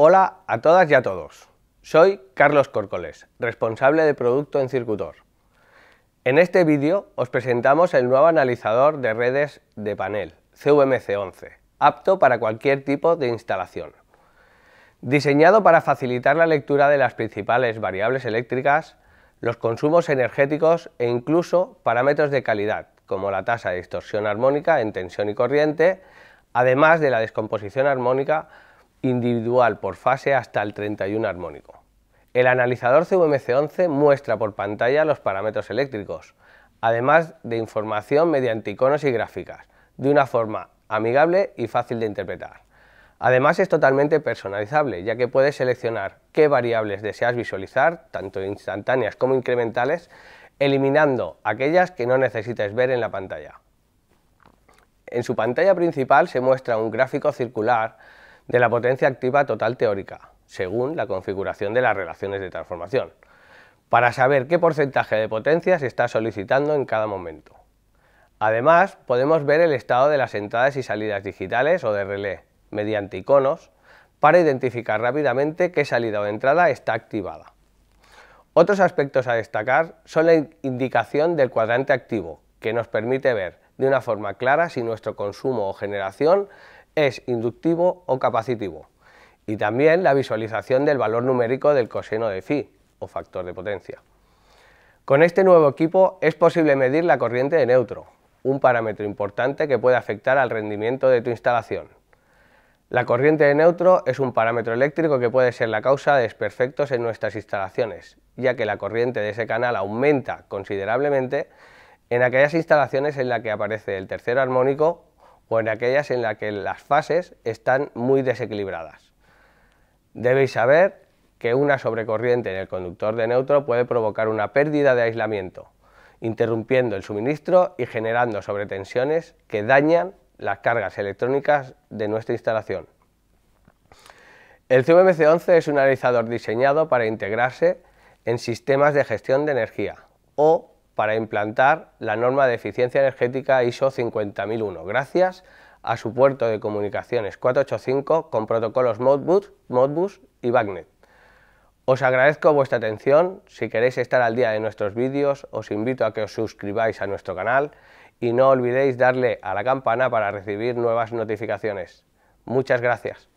Hola a todas y a todos. Soy Carlos Córcoles, responsable de producto en Circutor. En este vídeo os presentamos el nuevo analizador de redes de panel, CVMC11, apto para cualquier tipo de instalación. Diseñado para facilitar la lectura de las principales variables eléctricas, los consumos energéticos e incluso parámetros de calidad, como la tasa de distorsión armónica en tensión y corriente, además de la descomposición armónica individual por fase hasta el 31 armónico. El analizador CVMC11 muestra por pantalla los parámetros eléctricos, además de información mediante iconos y gráficas, de una forma amigable y fácil de interpretar. Además es totalmente personalizable, ya que puedes seleccionar qué variables deseas visualizar, tanto instantáneas como incrementales, eliminando aquellas que no necesites ver en la pantalla. En su pantalla principal se muestra un gráfico circular de la potencia activa total teórica, según la configuración de las relaciones de transformación, para saber qué porcentaje de potencia se está solicitando en cada momento. Además, podemos ver el estado de las entradas y salidas digitales o de relé, mediante iconos para identificar rápidamente qué salida o entrada está activada. Otros aspectos a destacar son la indicación del cuadrante activo, que nos permite ver de una forma clara si nuestro consumo o generación es inductivo o capacitivo, y también la visualización del valor numérico del coseno de phi, o factor de potencia. Con este nuevo equipo es posible medir la corriente de neutro, un parámetro importante que puede afectar al rendimiento de tu instalación. La corriente de neutro es un parámetro eléctrico que puede ser la causa de desperfectos en nuestras instalaciones, ya que la corriente de ese canal aumenta considerablemente en aquellas instalaciones en las que aparece el tercer armónico o en aquellas en las que las fases están muy desequilibradas. Debéis saber que una sobrecorriente en el conductor de neutro puede provocar una pérdida de aislamiento, interrumpiendo el suministro y generando sobretensiones que dañan las cargas electrónicas de nuestra instalación. El CVMC11 es un analizador diseñado para integrarse en sistemas de gestión de energía o para implantar la norma de eficiencia energética ISO 50001 gracias a su puerto de comunicaciones 485 con protocolos Modbus, Modbus y BACnet. Os agradezco vuestra atención, si queréis estar al día de nuestros vídeos os invito a que os suscribáis a nuestro canal y no olvidéis darle a la campana para recibir nuevas notificaciones. Muchas gracias.